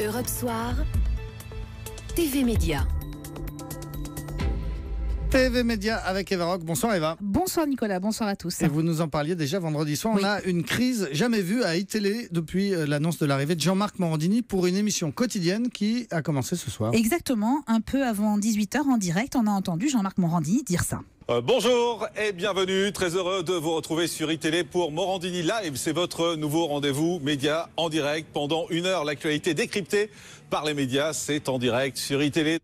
Europe Soir, TV Média. TV Média avec Eva Rock. Bonsoir Eva. Bonsoir Nicolas, bonsoir à tous. Et vous nous en parliez déjà vendredi soir. Oui. On a une crise jamais vue à iTélé depuis euh, l'annonce de l'arrivée de Jean-Marc Morandini pour une émission quotidienne qui a commencé ce soir. Exactement, un peu avant 18h en direct, on a entendu Jean-Marc Morandi dire ça. Euh, bonjour et bienvenue. Très heureux de vous retrouver sur iTélé pour Morandini Live. C'est votre nouveau rendez-vous média en direct. Pendant une heure, l'actualité décryptée par les médias, c'est en direct sur iTélé.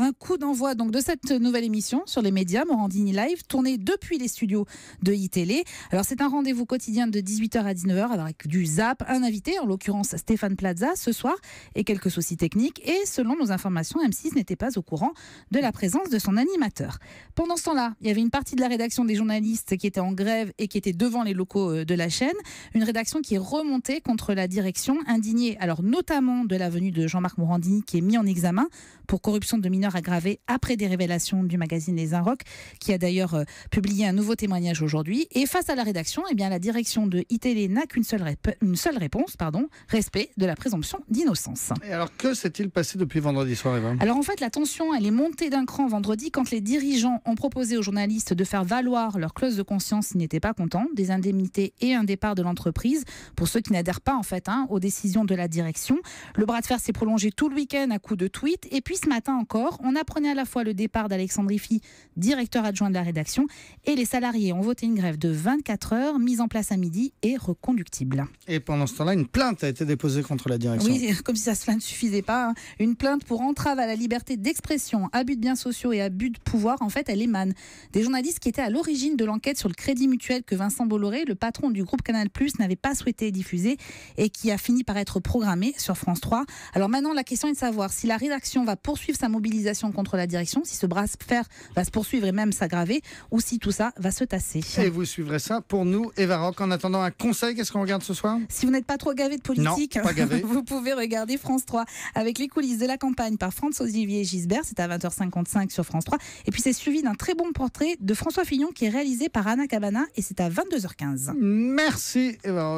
Un coup d'envoi donc de cette nouvelle émission sur les médias Morandini Live, tournée depuis les studios de iTélé. Alors c'est un rendez-vous quotidien de 18h à 19h avec du zap, un invité, en l'occurrence Stéphane Plaza ce soir, et quelques soucis techniques. Et selon nos informations, M6 n'était pas au courant de la présence de son animateur. Pendant ce temps-là, il y avait une partie de la rédaction des journalistes qui était en grève et qui était devant les locaux euh, de la chaîne. Une rédaction qui est remontée contre la direction, indignée alors notamment de la venue de Jean-Marc Morandini qui est mis en examen pour corruption de mineurs aggravée après des révélations du magazine Les Inrocks, qui a d'ailleurs euh, publié un nouveau témoignage aujourd'hui. Et face à la rédaction, eh bien, la direction de iTélé n'a qu'une seule, rép- une seule réponse, pardon, respect de la présomption d'innocence. Et alors que s'est-il passé depuis vendredi soir Eva? Alors en fait, la tension, elle est montée d'un cran vendredi quand les dirigeants ont proposé aux journalistes de faire valoir leur clause de conscience s'ils n'étaient pas contents, des indemnités et un départ de l'entreprise, pour ceux qui n'adhèrent pas en fait hein, aux décisions de la direction. Le bras de fer s'est prolongé tout le week-end à coups de tweets, et puis ce matin encore, on apprenait à la fois le départ d'Alexandre Iffy, directeur adjoint de la rédaction, et les salariés ont voté une grève de 24 heures, mise en place à midi et reconductible. Et pendant ce temps-là, une plainte a été déposée contre la direction. Oui, comme si ça cela ne suffisait pas. hein. Une plainte pour entrave à la liberté d'expression, abus de biens sociaux et abus de pouvoir, en fait, elle émane des journalistes qui étaient à l'origine de l'enquête sur le crédit mutuel que Vincent Bolloré, le patron du groupe Canal+, n'avait pas souhaité diffuser et qui a fini par être programmé sur France 3. Alors maintenant, la question est de savoir si la rédaction va poursuivre sa mobilisation contre la direction, si ce bras fer va se poursuivre et même s'aggraver, ou si tout ça va se tasser. Et vous suivrez ça pour nous, Eva Rock. En attendant un conseil, qu'est-ce qu'on regarde ce soir? Si vous n'êtes pas trop gavé de politique, Non, vous pouvez regarder France 3 avec les coulisses de la campagne par François-Olivier Gisbert. C'est à 20h55 sur France 3. Et puis c'est suivi d'un très bon portrait de François Fillon qui est réalisé par Anna Cabana et c'est à 22h15. Merci Eva Rock.